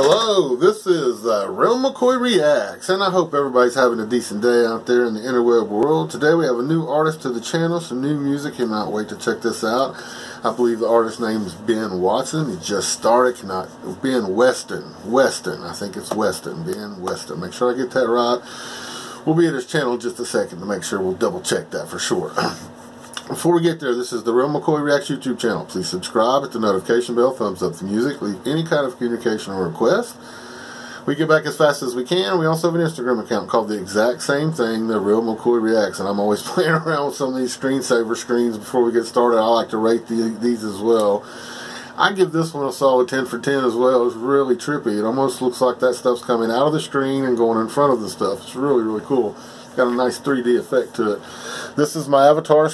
Hello, this is uh, Real McCoy Reacts, and I hope everybody's having a decent day out there in the interweb world. Today we have a new artist to the channel, some new music. Cannot wait to check this out. I believe the artist's name is Ben Watson. He just started, cannot Benn Weston. Weston, I think it's Weston. Benn Weston. Make sure I get that right. We'll be at his channel just a second to make sure we'll double check that for sure. Before we get there, this is the Real McCoy Reacts YouTube channel. Please subscribe, hit the notification bell, thumbs up the music, leave any kind of communication or request. We get back as fast as we can. We also have an Instagram account called the exact same thing, the Real McCoy Reacts, and I'm always playing around with some of these screensaver screens before we get started. I like to rate the, these as well. I give this one a solid 10 for 10 as well. It's really trippy. It almost looks like that stuff's coming out of the screen and going in front of the stuff. It's really, really cool. Got a nice 3D effect to it. This is my avatar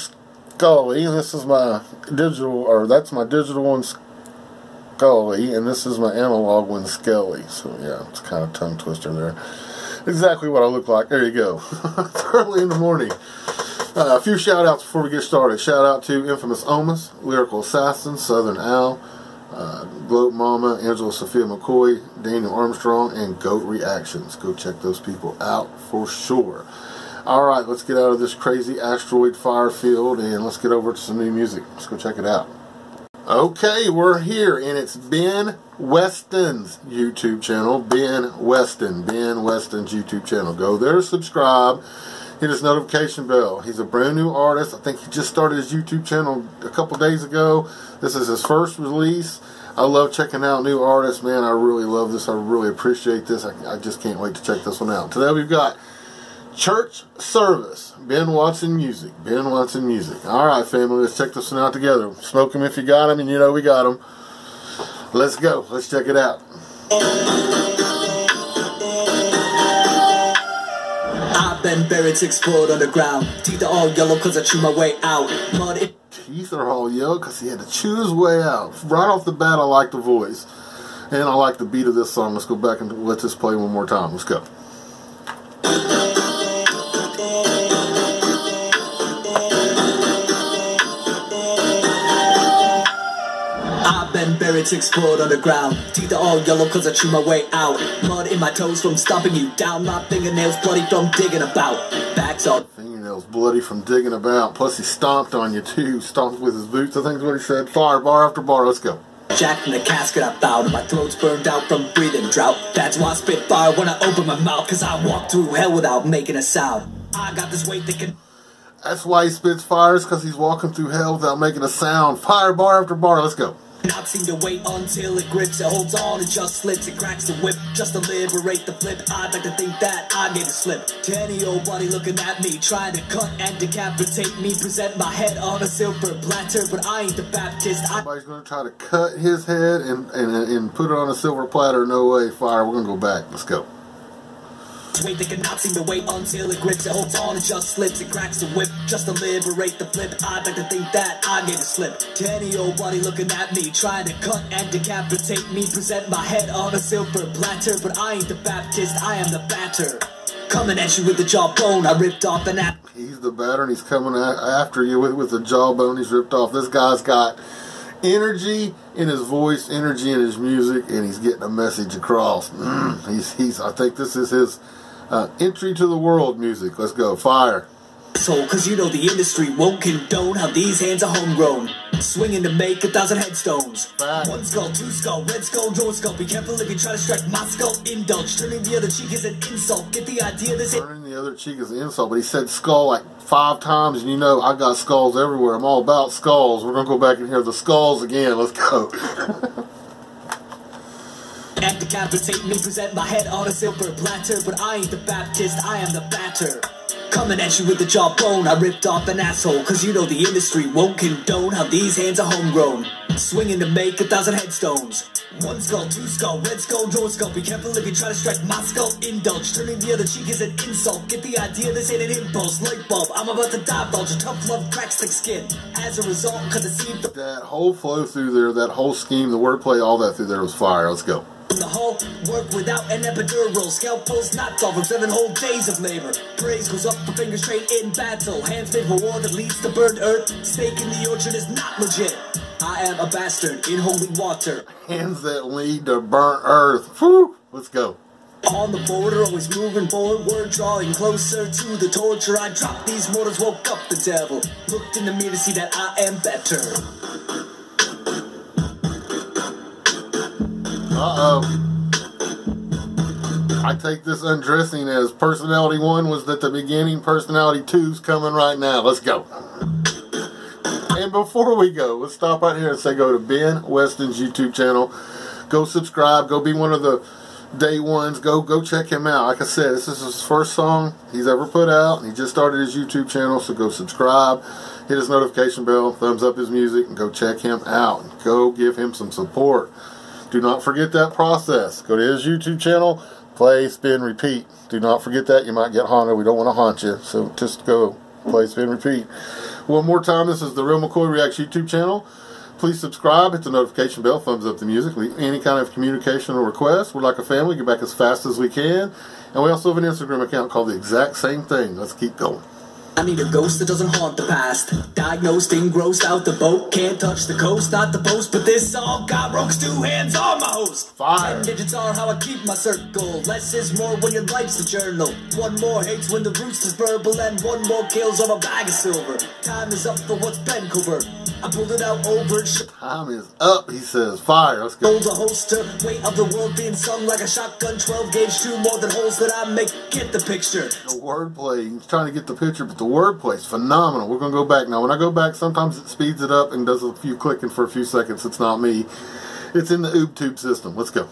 Scully. This is my digital, or that's my digital one Scully, and this is my analog one Skelly. So yeah, it's kind of tongue twister there. Exactly what I look like. There you go. early in the morning. Uh, a few shout outs before we get started. Shout out to Infamous Omus, Lyrical Assassin, Southern Owl, uh, Gloat Momma, Angela Sophia McCoy, Daniel Armstrong, and Goat Reactions. Go check those people out for sure. Alright, let's get out of this crazy asteroid fire field and let's get over to some new music. Let's go check it out. Okay, we're here and it's Benn Weston's YouTube channel. Benn Weston. Benn Weston's YouTube channel. Go there, subscribe, hit his notification bell. He's a brand new artist. I think he just started his YouTube channel a couple days ago. This is his first release. I love checking out new artists, man. I really love this. I really appreciate this. I, I just can't wait to check this one out. Today we've got Church Service. Ben Watson Music. Ben Watson Music. All right, family, let's check this one out together. Smoke them if you got them, and you know we got them. Let's go. Let's check it out. I've been buried six foot underground. Teeth are all yellow cause I chew my way out. Mud Teeth are all yellow because he had to chew his way out. Right off the bat, I like the voice. And I like the beat of this song. Let's go back and let this play one more time. Let's go. Been buried six foot underground. Teeth are all yellow cause I chew my way out. Mud in my toes from stomping you down. My fingernails bloody from digging about. Backs all. Fingernails bloody from digging about. Plus he stomped on you too. Stomped with his boots, I think is what he said. Fire, bar after bar, let's go. Jack in the casket I found and my throat's burned out from breathing drought. That's why I spit fire when I open my mouth, cause I walk through hell without making a sound. I got this weight thinking. That's why he spits fires, cause he's walking through hell without making a sound. Fire bar after bar, let's go. Not seem to wait until it grips, it holds on, it just slips, it cracks the whip, just to liberate the flip. I'd like to think that I gave a slip to any old buddy looking at me, trying to cut and decapitate me, present my head on a silver platter, but I ain't the Baptist. I Somebody's gonna try to cut his head and, and, and put it on a silver platter. No way, fire. We're gonna go back. Let's go. Wait, they cannot seem to wait until it grips. It holds on, it just slips, it cracks the whip just to liberate the flip. I'd like to think that I gave a slip to any old buddy looking at me, trying to cut and decapitate me. Present my head on a silver platter, but I ain't the Baptist, I am the batter. Coming at you with the jawbone, I ripped off an app. He's the batter, and he's coming after you with, with the jawbone he's ripped off. This guy's got energy in his voice, energy in his music, and he's getting a message across. Mm, he's, he's. I think this is his uh, entry to the world music. Let's go. Fire. So, cause you know the industry won't condone how these hands are homegrown. Swinging to make a thousand headstones. Back. One skull, two skull, red skull, no skull. Be careful if you try to strike my skull. Indulge. Turning the other cheek is an insult. Get the idea this Turning the other cheek is an insult, but he said skull like five times, and you know I got skulls everywhere. I'm all about skulls. We're gonna go back and hear the skulls again. Let's go. and decapitate me, present my head on a silver platter. But I ain't the Baptist, I am the batter. Coming at you with the jawbone, I ripped off an asshole. Cause you know the industry won't condone how these hands are homegrown. Swinging to make a thousand headstones. One skull, two skull, red skull, no skull. Be careful if you try to strike my skull. Indulge, turning the other cheek is an insult. Get the idea, this ain't an impulse. Light bulb, I'm about to divulge. A tough love cracks thick skin. As a result, cause it seemed That whole flow through there, that whole scheme, the wordplay, all that through there was fire. Let's go. From the hull. Work without an epidural. Scalpels knocked off from seven whole days of labor. Praise goes up for fingers trained in battle. Hands made for war that leads to burned earth. Steak in the orchard is not legit. I am a bastard in holy water. Hands that lead to burnt earth. Whew. Let's go. On the border, always moving forward, drawing closer to the torture. I dropped these mortars, woke up the devil. Looked in the mirror to see that I am better. Uh oh. I take this undressing as personality one was at the beginning, personality two's coming right now. Let's go. And before we go, let's stop right here and say go to Benn Weston's YouTube channel. Go subscribe. Go be one of the day ones. Go go check him out. Like I said, this is his first song he's ever put out. He just started his YouTube channel, so go subscribe, hit his notification bell, thumbs up his music, and go check him out. Go give him some support. Do not forget that process. Go to his YouTube channel, play, spin, repeat. Do not forget that. You might get haunted. We don't want to haunt you, so just go play, spin, repeat. One more time, this is the Real McCoy Reacts YouTube channel. Please subscribe, hit the notification bell, thumbs up the music, leave any kind of communication or request. We're like a family, get back as fast as we can. And we also have an Instagram account called the exact same thing. Let's keep going. I need a ghost that doesn't haunt the past. Diagnosed, engrossed out the boat. Can't touch the coast, not the post. But this all got ropes, two hands on my host. Fire. Ten digits are how I keep my circle. Less is more when your life's a journal. One more hates when the roost is verbal. And one more kills on a bag of silver. Time is up for what's been. I pulled it out over Time is up, he says. Fire. Let's go. Hold a holster, weight of the world being sung like a shotgun. 12 gauge, two more than holes that I make. Get the picture. The wordplay, he's trying to get the picture, but the wordplay is phenomenal. We're going to go back now. When I go back, sometimes it speeds it up and does a few clicking for a few seconds. It's not me. It's in the OobTube system. Let's go.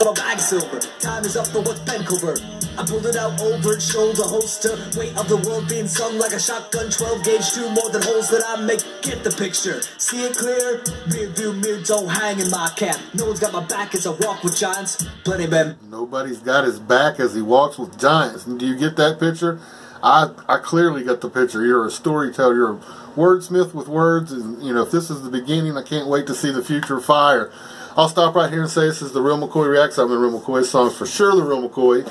On a bag silver. Time is up for what's been. I pulled it out over shoulder holster. Weight of the world being sung like a shotgun. 12 gauge, two more than holes that I make. Get the picture. See it clear? Rear view mirror don't hang in my cap. No one's got my back as I walk with giants. Plenty men. Nobody's got his back as he walks with giants. Do you get that picture? I I clearly got the picture. You're a storyteller. You're a wordsmith with words. And, you know, if this is the beginning, I can't wait to see the future of fire. I'll stop right here and say this is the Real McCoy Reacts. I'm the Real McCoy song for sure. The Real McCoy.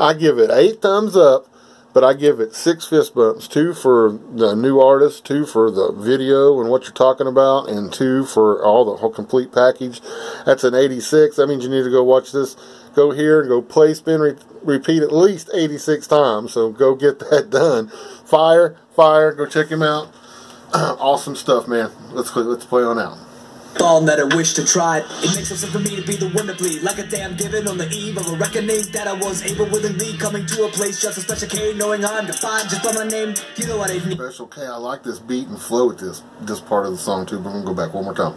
I give it eight thumbs up, but I give it six fist bumps. Two for the new artist, two for the video and what you're talking about, and two for all the whole complete package. That's an 86. That means you need to go watch this. Go here and go play, spin, re- repeat at least 86 times. So go get that done. Fire, fire. Go check him out. awesome stuff, man. Let's let's play on out. All that I wish to try it. It makes no sense for me to be the one to bleed. Like a damn given on the eve of a reckoning that I was able willingly coming to a place just a special K, knowing I'm defined just by my name. You know what I need. Special K. I like this beat and flow with this this part of the song too. But I'm gonna go back one more time.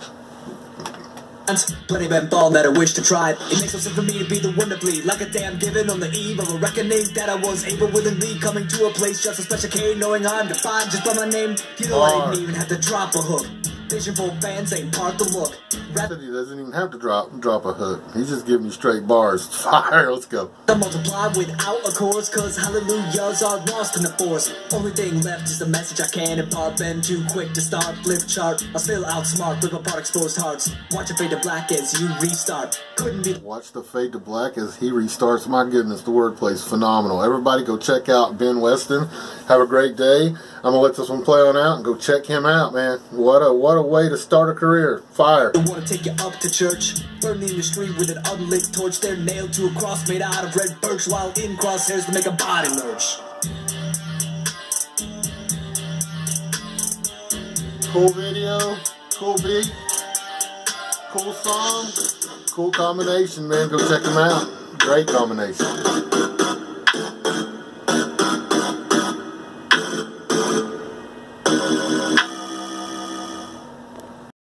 Plenty men ball that I wish to try. It makes no sense for me to be the one to bleed. Like a damn given on the eve of a reckoning that I was able willingly coming to a place just a special K, knowing I'm defined just by my name. You know I didn't even have to drop a hook. For fans ain't part the look. Rather he doesn't even have to drop drop a hook. He's just giving you straight bars. Fire. Let's go. I multiply without a chorus, cause hallelujahs are lost in the force. Only thing left is the message I can impart. Been too quick to start, flip chart. I'll still outsmart, rip apart exposed hearts. Watch it fade to black as you restart. Couldn't be Watch the fade to black as he restarts. My goodness, the wordplay is phenomenal. Everybody go check out Benn Weston. Have a great day. I'm gonna let this one play on out and go check him out, man. What a what a way to start a career. Fire. I wanna take you up to church. Burn the industry with an unlit torch. They're nailed to a cross made out of red birch while in crosshairs to make a body lurch. Cool video, cool beat, cool song, cool combination, man. Go check him out. Great combination.